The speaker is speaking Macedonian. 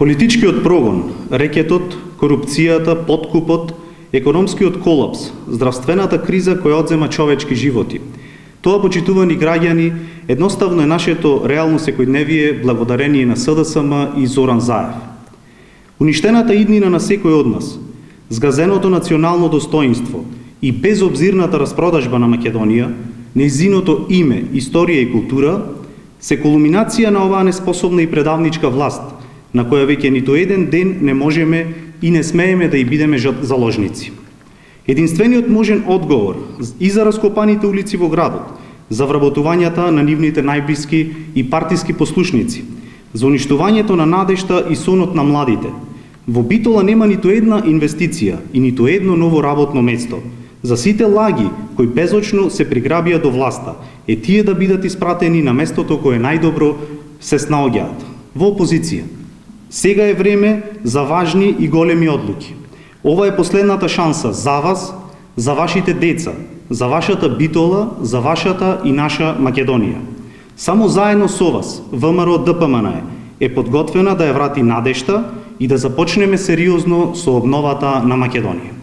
Политичкиот прогон, рекетот, корупцијата, подкупот, економскиот колапс, здравствената криза која одзема човечки животи. Тоа, почитувани граѓани, едноставно е нашето реално секојдневие благодарение на СДСМ и Зоран Заев. Уништената иднина на секој од нас, згазеното национално достоинство и безобзирната распродажба на Македонија, неизиното име, историја и култура, се кулминација на оваа неспособна и предавничка власт – на која веќе ниту еден ден не можеме и не смееме да и бидеме заложници. Единствениот можен одговор и за раскопаните улици во градот, за вработувањата на нивните најблиски и партиски послушници, за уништувањето на надежта и сонот на младите. Во Битола нема ниту една инвестиција и ниту едно ново работно место. За сите лаги кои безочно се приграбија до власта, е тие да бидат испратени на местото кое најдобро се снаоѓаат, во опозиција. Сега е време за важни и големи одлуки. Ова е последната шанса за вас, за вашите деца, за вашата битола, за вашата и наша Македонија. Само заедно со вас, ВМРО ДПМН е подготвена да ја врати надешта и да започнеме сериозно со обновата на Македонија.